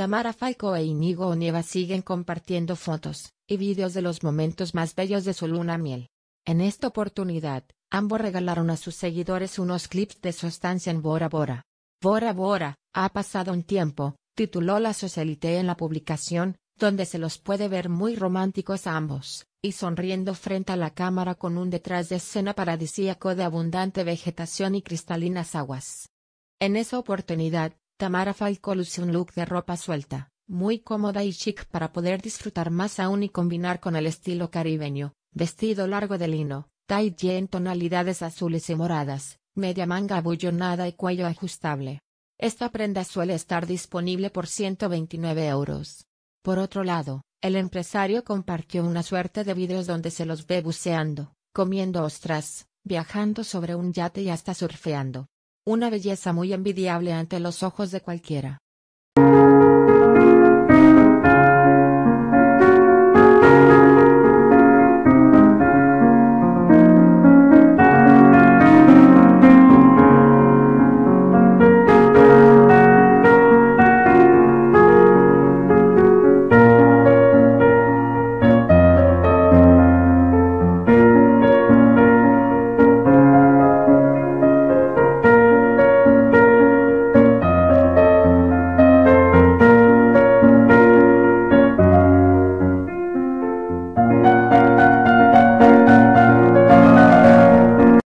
Tamara Falco e Inigo Onieva siguen compartiendo fotos y vídeos de los momentos más bellos de su luna miel. En esta oportunidad, ambos regalaron a sus seguidores unos clips de su estancia en Bora Bora. Bora Bora, ha pasado un tiempo, tituló la socialité en la publicación, donde se los puede ver muy románticos a ambos, y sonriendo frente a la cámara con un detrás de escena paradisíaco de abundante vegetación y cristalinas aguas. En esa oportunidad, Tamara Falco lució un look de ropa suelta, muy cómoda y chic para poder disfrutar más aún y combinar con el estilo caribeño, vestido largo de lino, tight en tonalidades azules y moradas, media manga abullonada y cuello ajustable. Esta prenda suele estar disponible por 129 euros. Por otro lado, el empresario compartió una suerte de vídeos donde se los ve buceando, comiendo ostras, viajando sobre un yate y hasta surfeando. Una belleza muy envidiable ante los ojos de cualquiera.